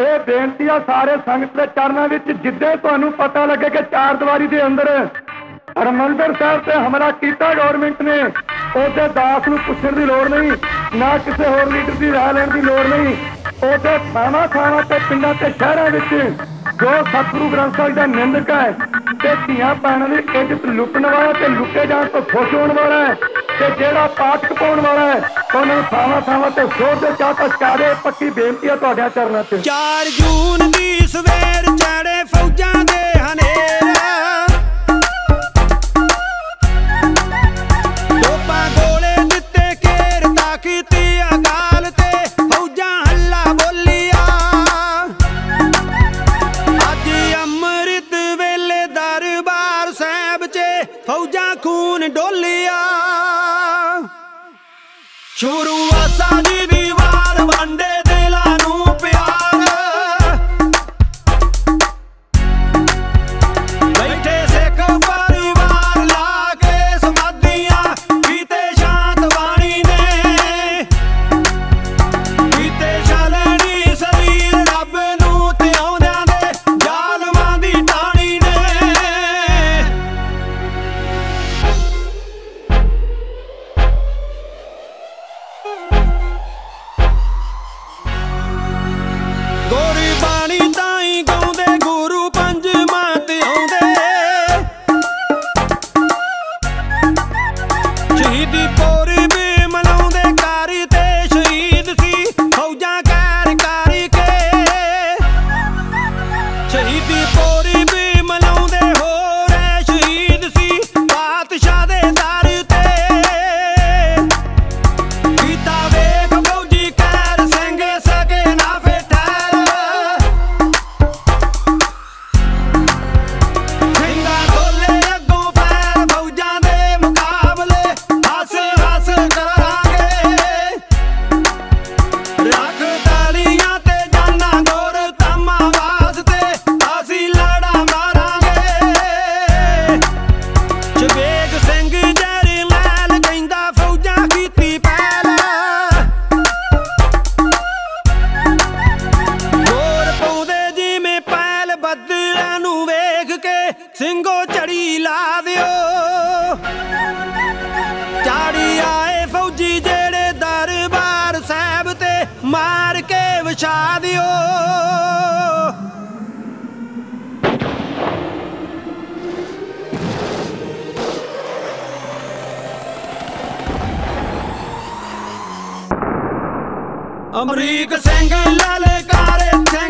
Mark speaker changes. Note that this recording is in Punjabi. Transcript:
Speaker 1: ਇਹ ਬੇਨਤੀ ਆ ਸਾਰੇ ਸੰਗਤ ਦੇ ਚਰਨਾਂ ਵਿੱਚ, ਜਿੱਦੇ ਤੁਹਾਨੂੰ ਪਤਾ ਲੱਗੇ ਕਿ ਚਾਰ ਦੀਵਾਰੀ ਦੇ ਅੰਦਰ ਹਰਮੰਦਰ ਸਾਹਿਬ ਤੇ ਹਮਲਾ ਕੀਤਾ ਗਵਰਨਮੈਂਟ ਨੇ, ਉਹਦੇ ਦਾਸ ਨੂੰ ਪੁੱਛਣ ਦੀ ਲੋੜ ਨਹੀਂ, ਨਾ ਕਿਸੇ ਹੋਰ ਲੀਡਰ ਦੀ ਰਾਹ ਲੈਣ ਦੀ ਲੋੜ ਨਹੀਂ। ਉਹਦੇ ਥਾਣਾ ਥਾਣਾ ਤੇ, ਪਿੰਡਾਂ ਤੇ, ਸ਼ਹਿਰਾਂ ਵਿੱਚ ਜੋ ਸਤਿਗੁਰੂ ਗ੍ਰੰਥ ਸਾਹਿਬ ਦਾ ਨਿੰਦਕ ਹੈ ਤੇ ਧੀਆਂ ਭੈਣਾਂ ਦੀ ਇੱਜ਼ਤ ਲੁੱਟਣ ਵਾਲਾ ਤੇ ਲੁੱਟੇ ਜਾਣ ਤੋਂ ਖੁਸ਼ ਹੋਣ ਵਾਲਾ ਹੈ। ਤੇ ਜਿਹੜਾ ਪਾਠ ਕਪਾਉਣ ਵਾਲਾ ਹੈ ਉਹਨਾਂ ਨੂੰ ਥਾਵਾਂ ਥਾਵਾਂ ਤੇ ਜ਼ੋਰ ਦੇ ਚਾਹ ਤਸਕਾਰੇ ਪੱਕੀ ਬੇਨਤੀ ਹੈ ਤੁਹਾਡਿਆਂ ਚਰਨਾਂ 'ਚ।
Speaker 2: 4 ਜੂਨ ਦੀ ਸਵੇਰ ਚੜੇ ਫੌਜਾਂ ਦੇ ਹਨੇਰਾ ਫੌਜਾਂ ਖੂਨ ਡੋਲਿਆ। ਸ਼ੁਰੂ ਆਸਾ ਦੀ बचा दियो। अमरीक सिंह ललकारे सिंह